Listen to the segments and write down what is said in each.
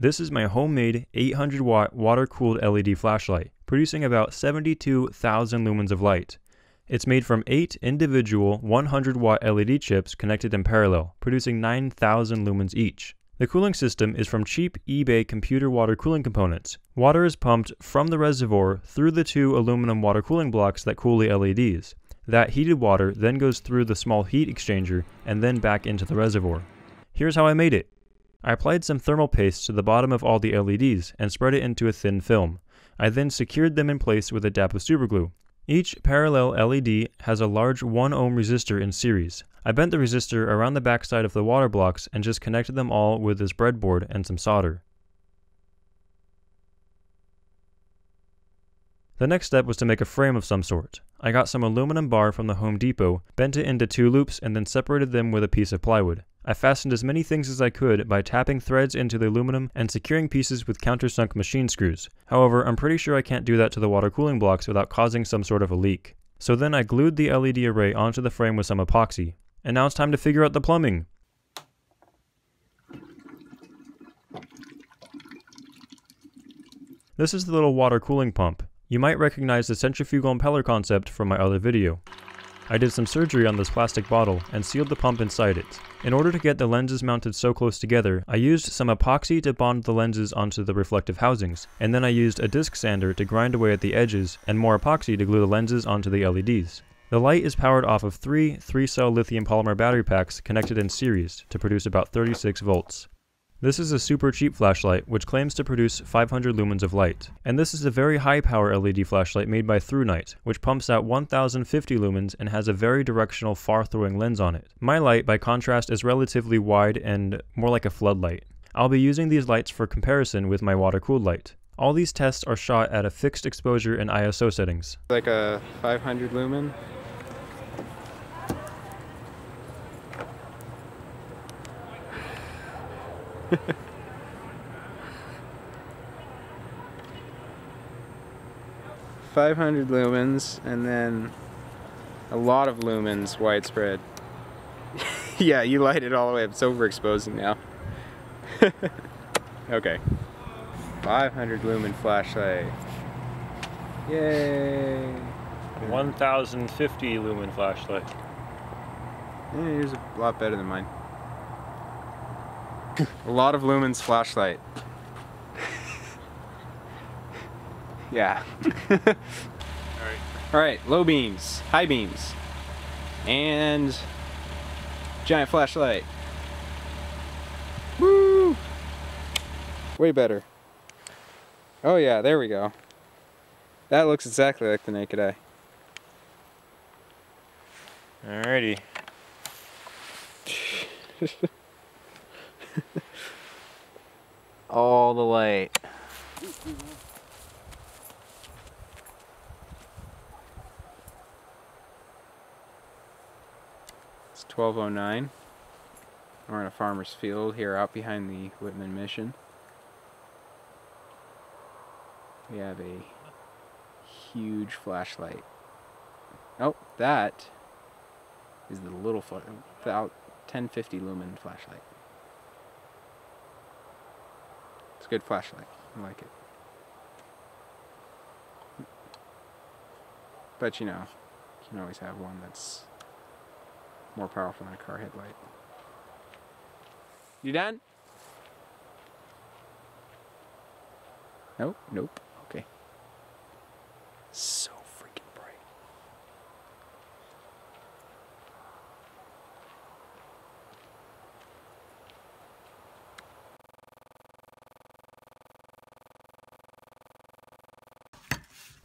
This is my homemade 800 watt water cooled LED flashlight, producing about 72,000 lumens of light. It's made from 8 individual 100 watt LED chips connected in parallel, producing 9,000 lumens each. The cooling system is from cheap eBay computer water cooling components. Water is pumped from the reservoir through the two aluminum water cooling blocks that cool the LEDs. That heated water then goes through the small heat exchanger and then back into the reservoir. Here's how I made it. I applied some thermal paste to the bottom of all the LEDs and spread it into a thin film. I then secured them in place with a dab of superglue. Each parallel LED has a large 1 ohm resistor in series. I bent the resistor around the backside of the water blocks and just connected them all with this breadboard and some solder. The next step was to make a frame of some sort. I got some aluminum bar from the Home Depot, bent it into two loops, and then separated them with a piece of plywood. I fastened as many things as I could by tapping threads into the aluminum and securing pieces with countersunk machine screws. However, I'm pretty sure I can't do that to the water cooling blocks without causing some sort of a leak. So then I glued the LED array onto the frame with some epoxy. And now it's time to figure out the plumbing. This is the little water cooling pump. You might recognize the centrifugal impeller concept from my other video. I did some surgery on this plastic bottle and sealed the pump inside it. In order to get the lenses mounted so close together, I used some epoxy to bond the lenses onto the reflective housings, and then I used a disc sander to grind away at the edges and more epoxy to glue the lenses onto the LEDs. The light is powered off of three 3-cell lithium polymer battery packs connected in series to produce about 36 volts. This is a super cheap flashlight which claims to produce 500 lumens of light. And this is a very high power LED flashlight made by ThruNite, which pumps out 1050 lumens and has a very directional far throwing lens on it. My light by contrast is relatively wide and more like a floodlight. I'll be using these lights for comparison with my water cooled light. All these tests are shot at a fixed exposure and ISO settings. Like a 500 lumen. Five hundred lumens and then a lot of lumens widespread. yeah, you light it all the way up. It's overexposing now. okay. 500 lumen flashlight. Yay! 1050 lumen flashlight. Yeah, yours is a lot better than mine. A lot of lumens flashlight. yeah. Alright. Alright, low beams, high beams, and giant flashlight. Woo! Way better. Oh yeah, there we go. That looks exactly like the naked eye. Alrighty. All the light. It's 1209. We're in a farmer's field here out behind the Whitman Mission. We have a huge flashlight. Oh, that is the little, fla- about 1050 lumen flashlight. It's a good flashlight. I like it. But you know, you can always have one that's more powerful than a car headlight. You done? Nope, nope. Okay. So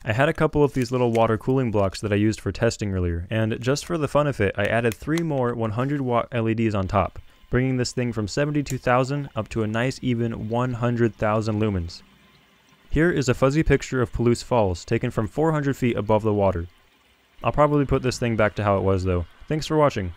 I had a couple of these little water cooling blocks that I used for testing earlier, and just for the fun of it, I added three more 100 watt LEDs on top, bringing this thing from 72,000 up to a nice even 100,000 lumens. Here is a fuzzy picture of Palouse Falls taken from 400 feet above the water. I'll probably put this thing back to how it was though. Thanks for watching.